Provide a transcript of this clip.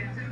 Santa